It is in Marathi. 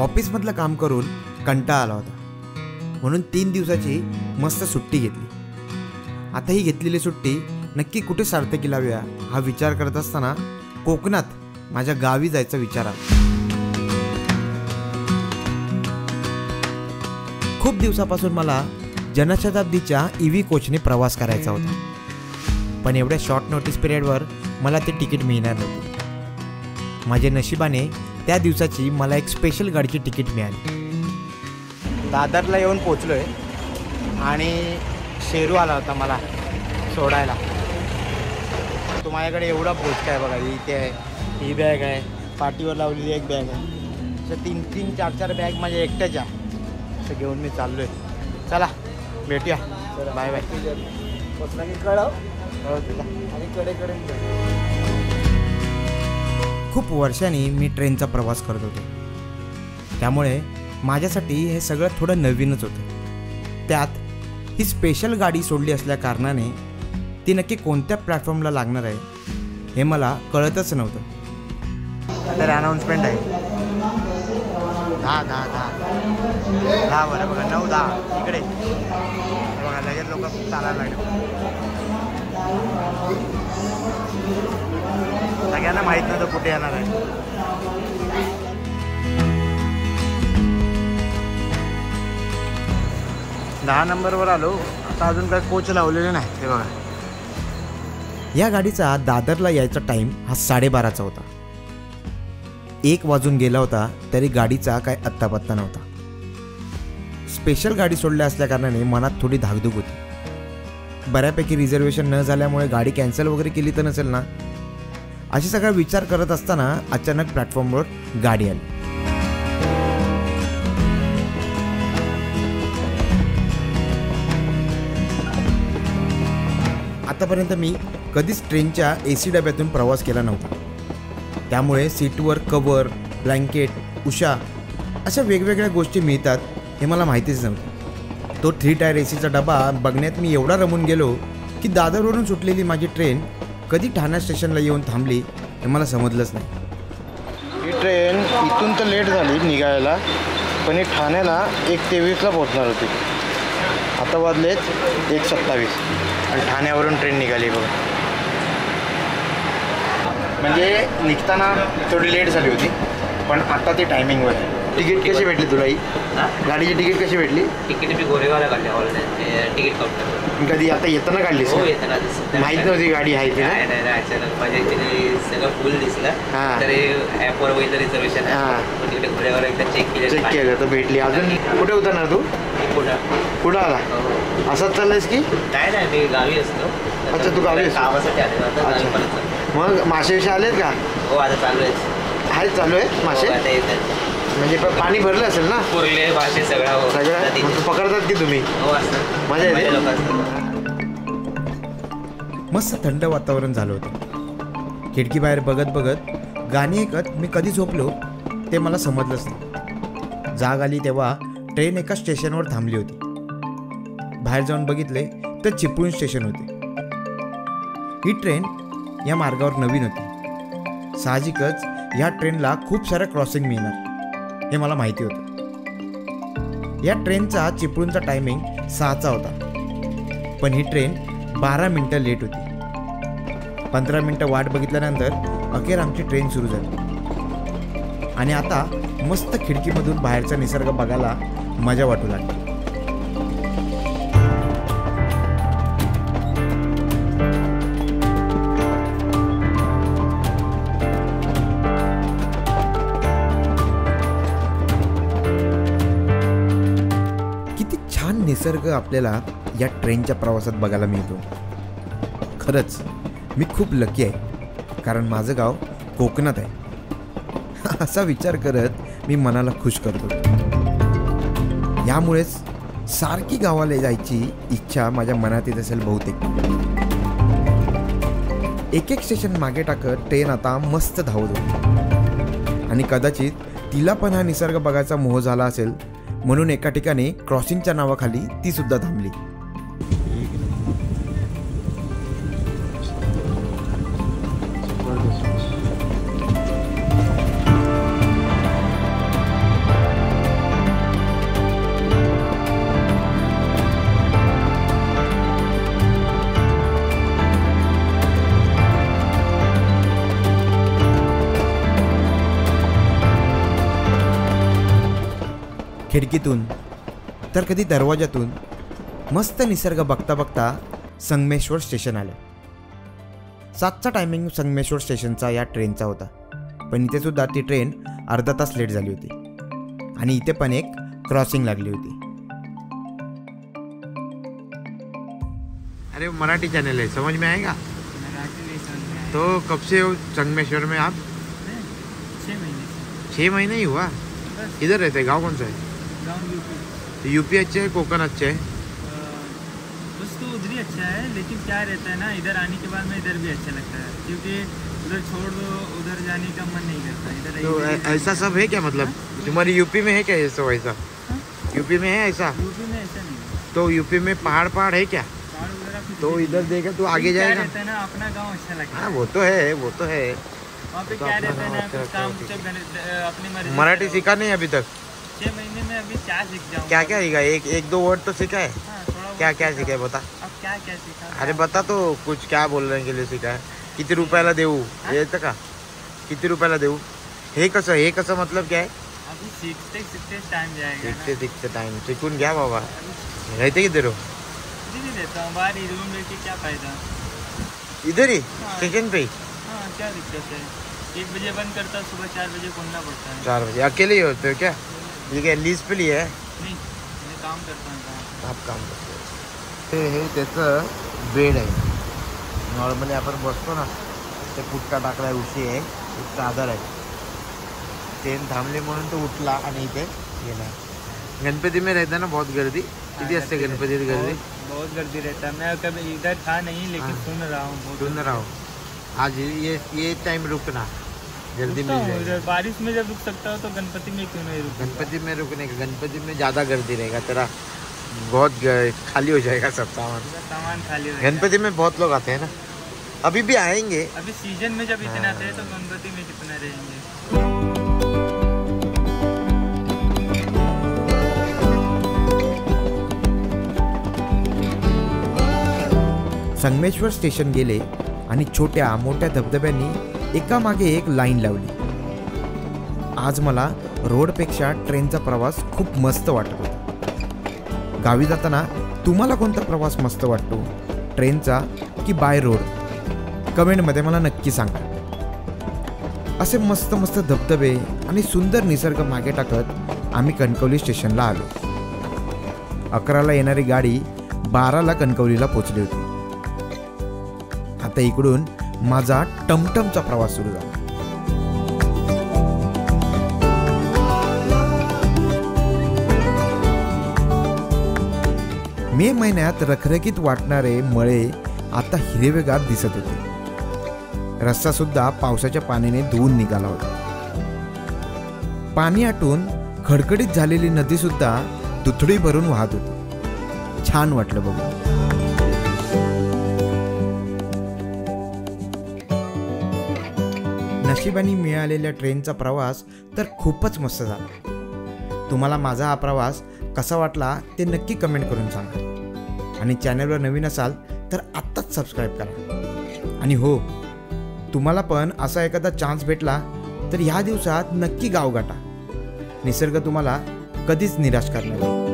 ऑफिसमधलं काम करून कंटाळा आला होता. म्हणून तीन दिवसाची मस्त सुट्टी घेतली. आता ही घेतलेली सुट्टी नक्की कुठे सार्थकी लावूया हा विचार करत असताना कोकणात माझ्या गावी जायचा विचार आला. खूप दिवसापासून मला जनशताब्दीच्या ई व्ही कोचने प्रवास करायचा होता. पण एवढ्या शॉर्ट नोटीस पिरियडवर मला ते तिकीट मिळणार नव्हते. माझे नशिबाने त्या दिवसाची मला एक स्पेशल गाडीची तिकीट मिळाली. दादरला येऊन पोचलो आहे आणि शेरू आला होता मला सोडायला. तो माझ्याकडे एवढा पोचका आहे बघा इथे आहे ही बॅग आहे पाठीवर लावलेली एक बॅग आहे. असं तीन तीन चार चार बॅग माझ्या एकट्याच्या. असं घेऊन मी चाललो आहे चला. भेटूया बाय बाय कळव. हो तुला. आणि कडे कडे खूप वर्षांनी मी ट्रेनचा प्रवास करत होतो. त्यामुळे माझ्यासाठी हे सगळं थोडं नवीनच होतं. त्यात ही स्पेशल गाडी सोडली असल्या कारणाने ती नक्की कोणत्या प्लॅटफॉर्मला लागणार आहे हे मला कळतच नव्हतं. तर अनाऊन्समेंट आहे. दहा दहा दहा. दहा बरं बघा नऊ दहा. इकडे. बघा लगेच लोक चालायला लागले. सगळ्यांना माहीत नव्हतं कुठे येणार आहे. दहा नंबरवर आलो. आता अजून काय कोच लावलेले नाही ते बघा. या गाडीचा दादरला यायचा टाईम हा साडेबाराचा होता. एक वाजून गेला होता तरी गाडीचा काय आत्तापत्ता नव्हता. स्पेशल गाडी सोडल्या असल्या कारणाने मनात थोडी धाकधूक होती. बऱ्यापैकी रिझर्वेशन न झाल्यामुळे गाडी कॅन्सल वगैरे केली तर नसेल ना? अशी सगळा विचार करत असताना अचानक प्लॅटफॉर्मवर गाडी आली. आतापर्यंत मी कधीच ट्रेनच्या ए सी डब्यातून प्रवास केला नव्हता. त्यामुळे सीटवर कवर ब्लँकेट उषा अशा वेगवेगळ्या गोष्टी मिळतात हे मला माहितीच नव्हतं. तो थ्री टायर ए सीचा डबा बघण्यात मी एवढा रमून गेलो की दादरवरून सुटलेली माझी ट्रेन कधी ठाणा स्टेशनला येऊन थांबली हे मला समजलंच नाही. ही ट्रेन इथून तर लेट झाली निघायला पण ही ठाण्याला एक तेवीसला पोहोचणार होती. आता वाजलेच एक सत्तावीस. आणि ठाण्यावरून ट्रेन निघाली बघा. म्हणजे निघताना थोडी लेट झाली होती पण आता ती टायमिंगवर आहे. तिकीट कशी भेटली तुला ही? गाडीची तिकीट कशी भेटली? तिकीट मी गोरेगावला काढले ऑनलाईन तिकीट काउंटर कधी आता येताना काढलीस हो माहीत नव्हती गाडी आहे ती ना? अचानक माझ्या सगळं फुल दिसलं. हा. तर ॲपवर वगैरे रिझर्वेशन हा. तिकडे गोरेगावला एकदा चेक केलं चेक केलं तर भेटली. अजून कुठे उतरणार तू? कुठं कुठं आला हो. असंच चाललंयस की? नाही नाही मी गावी असतो. अच्छा, तू गावी? कामासाठी आले. मग मासे विषय आलेत का? हो आता चालू आहे चालू आहे मासे? हो, येतात म्हणजे पाणी भरलं असेल ना? कुर्ले भाषे सगळा हो. सगळं? पकडतात की तुम्ही? हो मजा येते? मस्त थंड वातावरण झालं होतं. खिडकीबाहेर बघत बघत गाणी ऐकत मी कधी झोपलो ते मला समजलंच नाही. जाग आली तेव्हा ट्रेन एका स्टेशनवर थांबली होती. बाहेर जाऊन बघितले तर चिपळूण स्टेशन होते. ही ट्रेन या मार्गावर नवीन होती. साहजिकच या ट्रेनला खूप साऱ्या क्रॉसिंग मिळणार. हे मला माहिती होतं. या ट्रेनचा चिपळूणचा टायमिंग सहाचा होता. पण ही ट्रेन बारा मिनटं लेट होती. पंधरा मिनटं वाट बघितल्यानंतर अखेर आमची ट्रेन सुरू झाली. आणि आता मस्त खिडकीमधून बाहेरचा निसर्ग बघायला मजा वाटू लागली. निसर्ग आपल्याला या ट्रेनच्या प्रवासात बघायला मिळतो. खरंच मी खूप लकी आहे कारण माझं गाव कोकणात आहे. असा विचार करत मी मनाला खुश करतो. यामुळेच सारखी गावाला जायची इच्छा माझ्या मनात येत असेल बहुतेक. एक एक स्टेशन मागे टाकत ट्रेन आता मस्त धावत होती. आणि कदाचित तिला पण हा निसर्ग बघायचा मोह झाला असेल म्हणून एका ठिकाणी क्रॉसिंगच्या नावाखाली ती सुद्धा थांबली. खिडकीतून तर कधी दरवाजातून मस्त निसर्ग बघता बघता संगमेश्वर स्टेशन आलं. सातचा टायमिंग संगमेश्वर स्टेशनचा या ट्रेनचा होता. पण इथे सुद्धा ती ट्रेन अर्धा तास लेट झाली होती. आणि इथे पण एक क्रॉसिंग लागली होती. अरे मराठी चैनल है समझ में आएगा? मराठी नहीं समझ में आया तो कब से हो संगमेश्वर में आप? छः महीने छः महीने ही हुआ? इधर रहते? गाँव कौन सा है? गाँव यूपी। यूपी अच्छे है कोकण अच्छे है? बस तो उधर ही अच्छा है लेकिन क्या रहता है ना इधर आने के बाद में इधर भी अच्छा लगता है क्योंकि उधर छोड़ दो उधर जाने का मन नहीं करता इधर तो इधर ऐसा सब है क्या मतलब? तुम्हारी यूपी में है क्या ये सब ऐसा? हाँ? यूपी में है ऐसा? यूपी में ऐसा नहीं तो यूपी में पहाड़ पहाड़ है क्या? तो इधर है। देगा तो आगे जाएगा। रहता है ना अपना गाँव अच्छा लगता हाँ है। वो तो है वो तो है। वहाँ पे तो क्या रहता है ना अच्छा है, काम अपनी मराठी सीखा नहीं अभी तक। छः महीने में अभी क्या सीख जाऊँ क्या क्या सीखा? एक एक दो वर्ड तो सीखा है? हाँ क्या क्या सीखा। है बता? अब क्या क्या सीखा? अरे बता तो कुछ क्या बोलने के लिए सीखा आहे किती रुपयाला देऊ? येतं का? किती रुपयाला देऊ? हे कसं हे कसं मतलब काय अभी सीखते सीखते टाइम जाएगा। शिकते शिकते टाइम शिकून घ्या बाबा? रहते किती रो सीख देता हूँ। बाहर रूम लेके क्या फ़ायदा? इधर ही? स्टेशन पे ही? हाँ क्या दिक्कत है? एक बजे बंद करता सुबह चार बजे खोलना पड़ता है। चार बजे। अकेले ही होते हो क्या? ये क्या लीज पे लिए आहे नहीं मैं काम करता हूँ आप काम करतो हे। हे त्याचं बेड आहे नॉर्मली आपण बसतो ना ते पुटका टाकलाय उशी आहे एक चादर आहे ट्रेन थांबली म्हणून तो उठला आणि इथे गेला गणपती में रहता ना बहुत गर्दी। किती असते गणपतीत गर्दी? बहुत गर्दी रहता है। मैं कभी इधर था नहीं लेकिन हाँ। सुन रहा हूँ सुन रहा हूँ। आज ये ये टाइम रुकना। जल्दी मिल जाएगा। बारिश में जब रुक सकता हूँ तो गणपति में क्यों नहीं रुक गणपति में रुकने का गणपति में ज़्यादा गर्दी रहेगा तेरा बहुत खाली हो जाएगा सब सामान। सामान खाली रहेगा गणपति में बहुत लोग आते हैं ना। अभी भी आएँगे। अभी सीज़न में जब इतना हाँ। थे तो गणपति में कितना रहेंगे? संगमेश्वर स्टेशन गेले आणि छोट्या मोठ्या धबधब्यांनी एकामागे एक लाईन लावली. आज मला रोडपेक्षा ट्रेनचा प्रवास खूप मस्त वाटत. होता गावी जाताना तुम्हाला कोणता प्रवास मस्त वाटतो? ट्रेनचा की बाय रोड? कमेंटमध्ये मला नक्की सांगा. असे मस्त मस्त धबधबे आणि सुंदर निसर्ग मागे टाकत आम्ही कणकवली स्टेशनला आलो. अकराला येणारी गाडी बाराला कणकवलीला पोचली होती. आता इकडून माझा टमटमचा प्रवास सुरू झाला. मे महिन्यात रखरखीत वाटणारे मळे आता हिरवेगार दिसत होते. रस्ता सुद्धा पावसाच्या पाण्याने धुवून निघाला होता. पाणी आटून खडखडीत झालेली नदी सुद्धा दुथडी भरून वाहत होती. छान वाटलं बघून. नशिबाने मिळालेल्या ट्रेनचा प्रवास तर खूपच मस्त झाला. तुम्हाला माझा हा प्रवास कसा वाटला ते नक्की कमेंट करून सांगा. आणि चॅनलवर नवीन असाल तर आत्ताच सबस्क्राईब करा. आणि हो तुम्हाला पण असा एखादा चान्स भेटला तर ह्या दिवसात नक्की गाव गाठा. निसर्ग तुम्हाला कधीच निराश करणार नाही.